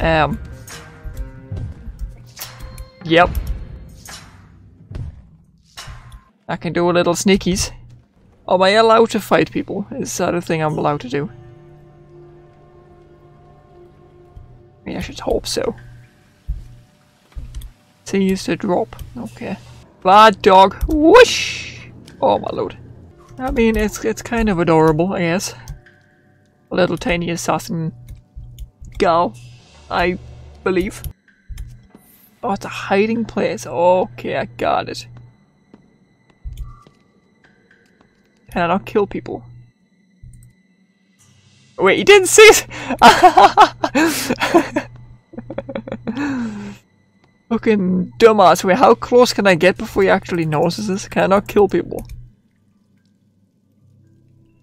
Um. Yep. I can do a little sneakies. Am I allowed to fight people? Is that a thing I'm allowed to do? I mean, I should hope so. Sees to drop. Okay. Bad dog. Whoosh! Oh my lord. I mean, it's it's kind of adorable, I guess. A little tiny assassin gal, I believe. Oh, it's a hiding place. Okay, I got it. Can I not kill people? Wait, you didn't see it! Fucking dumbass. Wait, how close can I get before he actually notices this? Can I not kill people?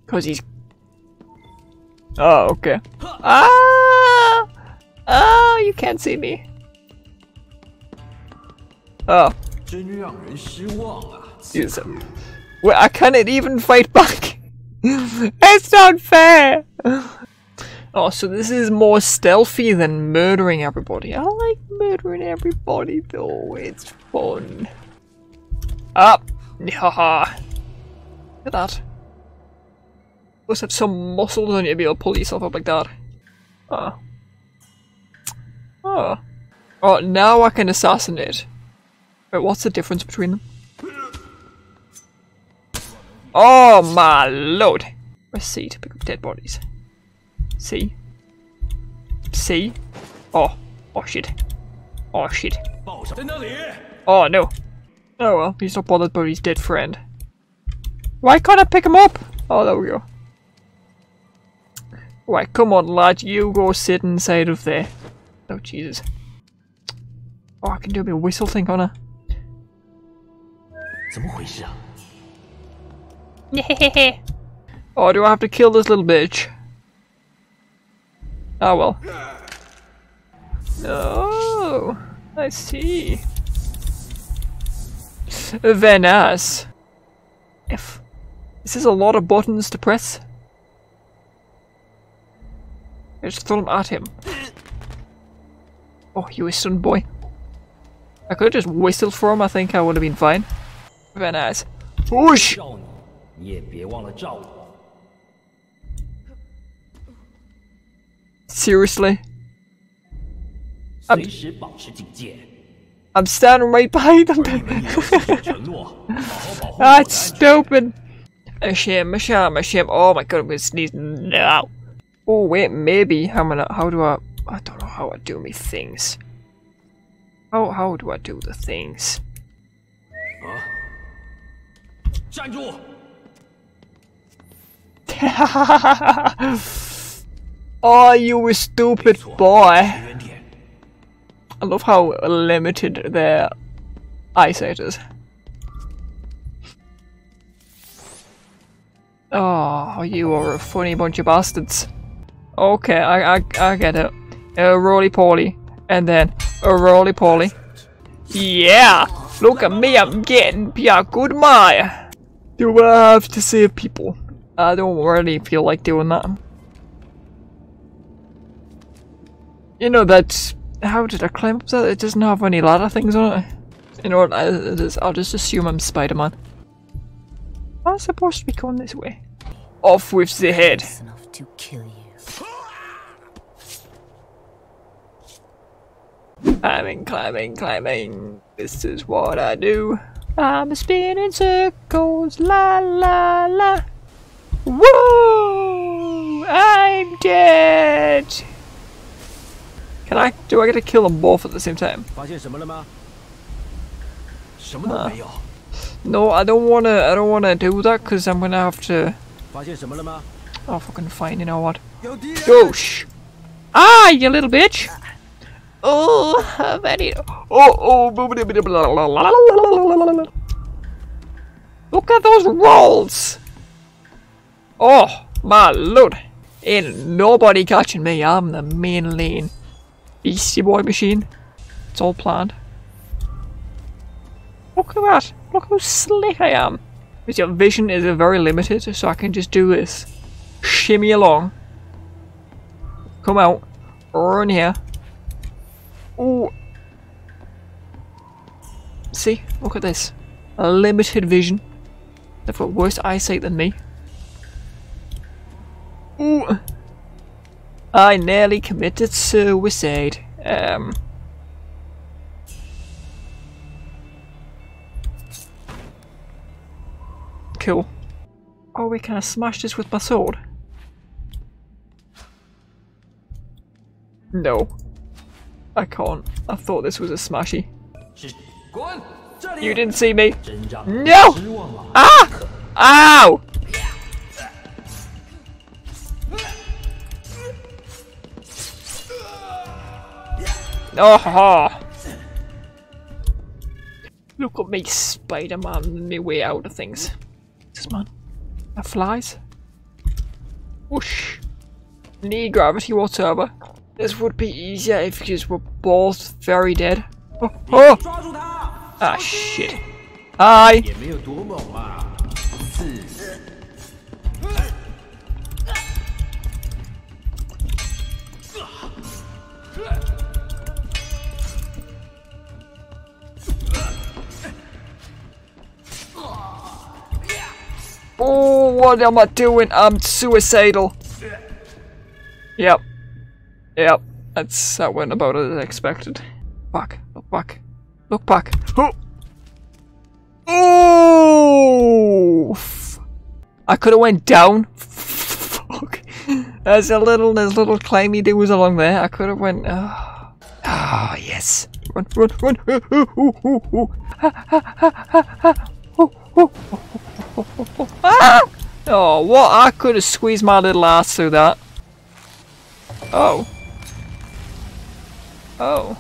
Because he's... Oh, okay. Ah! Ah, you can't see me. Oh. Use him. Wait, I can't even fight back. it's not fair. Oh, so this is more stealthy than murdering everybody. I like murdering everybody though. It's fun. Up. Haha. Look at that. Must have some muscles on you to be able to pull yourself up like that. Oh. Oh. Oh, now I can assassinate. But what's the difference between them? Oh my lord! Press C to pick up dead bodies. C. C. Oh. Oh shit. Oh shit. Oh no. Oh well, he's not bothered by his dead friend. Why can't I pick him up? Oh, there we go. Right, come on lad, you go sit inside of there. Oh Jesus. Oh, I can do a bit of whistle thing, can't I? 怎么回事啊？ oh, do I have to kill this little bitch? Oh well. Oh, I see. Very nice. F. This is a lot of buttons to press. I just throw them at him. Oh, you son boy. I could have just whistled for him, I think I would have been fine. Very nice. Whoosh! Seriously? I'm, I'm standing right behind him. That's stupid. A shame, a shame, a shame. Oh my god, I'm gonna sneeze now. Oh wait, maybe. How am I? How do I? I don't know how I do me things. How how do I do the things? Huh? Oh, you stupid boy! I love how limited their eyesight is. Oh, you are a funny bunch of bastards. Okay, I I, I get it. A roly poly, and then a roly poly. Yeah, look at me, I'm getting a good Maya. Do I have to save people? I don't really feel like doing that. You know that's how did I climb up that? It doesn't have any ladder things on it. You know what? I, it is- I'll just assume I'm Spider-Man. I'm supposed to be going this way. Off with the head. enough to kill you. Climbing, climbing, climbing. This is what I do. I'm spinning circles, la la la. Woo! I'm dead. Can I? Do I get to kill them both at the same time? No, I don't wanna. I don't wanna do that because I'm gonna have to. Oh, fucking fine. You know what? Yo, shh. Ah, you little bitch. Oh, very. Oh, oh. Look at those rolls! Oh, my lord! Ain't nobody catching me. I'm the main lane. Beastie Boy machine. It's all planned. Look at that! Look how slick I am! Because your vision is very limited, so I can just do this. Shimmy along. Come out. Run here. Ooh. See? Look at this. A limited vision. They've got worse eyesight than me. Ooh. I nearly committed suicide. Um. Cool. Oh, we can smash this with my sword? No. I can't. I thought this was a smashy. You didn't see me. No! Ah! Ow! Oh, ha. Look at me, Spider-Man, me way out of things. This man, that flies. Whoosh. Knee gravity whatsoever. This would be easier if you were both very dead. Oh, oh. Ah, shit. Hi! Oh, what am I doing? I'm suicidal. Yep. Yep. That's that went about as expected. Back. Look back. Look back. Oh! Oh! I could have went down. Fuck. There's a little, there's a little climby doos along there. I could have went. Ah, oh. yes. Run, run, run. Ah! Oh, what? I could have squeezed my little ass through that. Oh. Oh.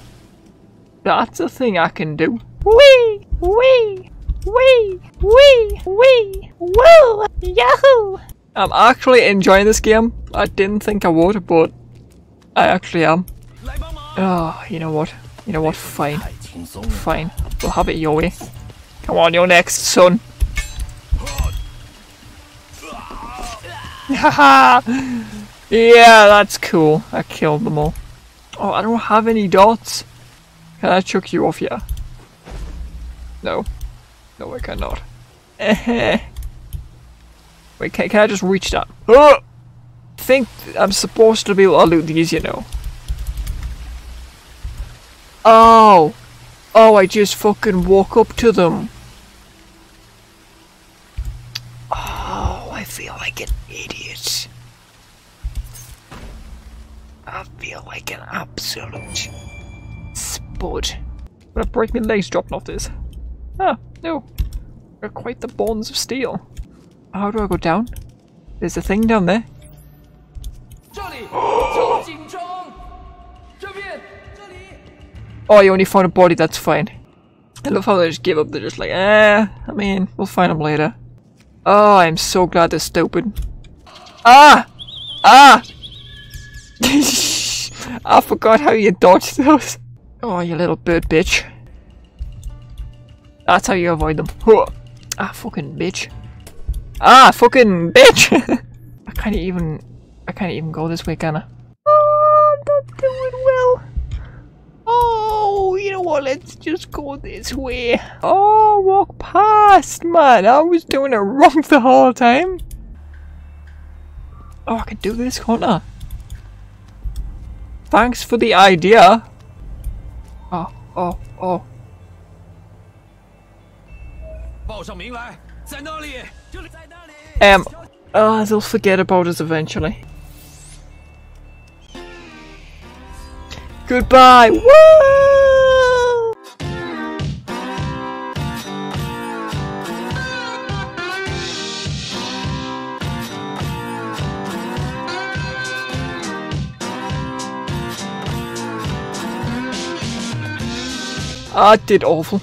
That's a thing I can do. Wee! Wee! Wee! Wee! Wee! Woo! Yahoo! I'm actually enjoying this game. I didn't think I would, but I actually am. Oh, you know what? You know what? Fine. Fine. We'll have it your way. Come on, you're next, son. Haha! yeah, that's cool. I killed them all. Oh, I don't have any dots. Can I chuck you off here? No. No, I cannot. Wait, can, can I just reach that? Oh! I think I'm supposed to be able to loot these, you know. Oh! Oh, I just fucking walk up to them. like an absolute spud. I'm gonna break my legs dropping off this. Ah, no. They're quite the bonds of steel. How do I go down? There's a thing down there. Oh, you only found a body, that's fine. I love how they just give up, they're just like, eh, I mean, we'll find them later. Oh, I'm so glad they're stupid. Ah! Ah! I forgot how you dodged those. Oh, you little bird bitch. That's how you avoid them. Ah, fucking bitch. Ah, fucking bitch! I can't even, I can't even go this way, can I? Oh, I'm not doing well. Oh, you know what? Let's just go this way. Oh, walk past, man. I was doing it wrong the whole time. Oh, I can do this, can't I? Thanks for the idea. Oh, oh, oh. 报上名来，在那里，这里，在那里。 Um, oh, they'll forget about us eventually. Goodbye. Woo! I did awful.